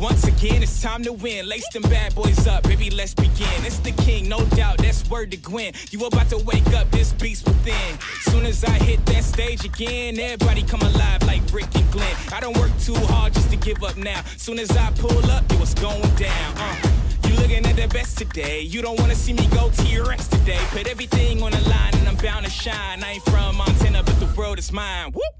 Once again, it's time to win. Lace them bad boys up, baby, let's begin. It's the king, no doubt, that's word to Gwen. You about to wake up this beast within. Soon as I hit that stage again, everybody come alive like Rick and Glenn. I don't work too hard just to give up now. Soon as I pull up, yo, what's going down? Uh. You looking at the best today. You don't wanna see me go to your ex today. Put everything on the line and I'm bound to shine. I ain't from Montana, but the world is mine. Woo!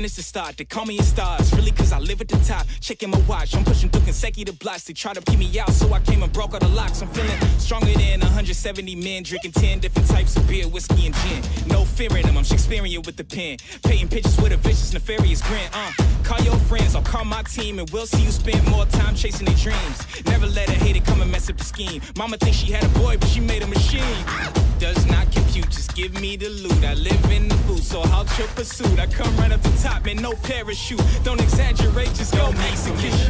Finish, to start. They call me a stars, really cause I live at the top. Checking my watch, I'm pushing through consecutive blocks. They try to keep me out, so I came and broke all the locks. I'm feeling stronger than 170 men, drinking 10 different types of beer, whiskey, and gin. No fear in them, I'm Shakespearean with the pen. Painting pictures with a vicious, nefarious grin. Uh, call your friends, I'll call my team, and we'll see you spend more time chasing their dreams. Never let a hater come and mess up the scheme. Mama thinks she had a boy, but she made a machine. Does not compute, just give me the loot. I live in the so I'll your pursuit. I come right up the top, man, no parachute. Don't exaggerate, just go competition.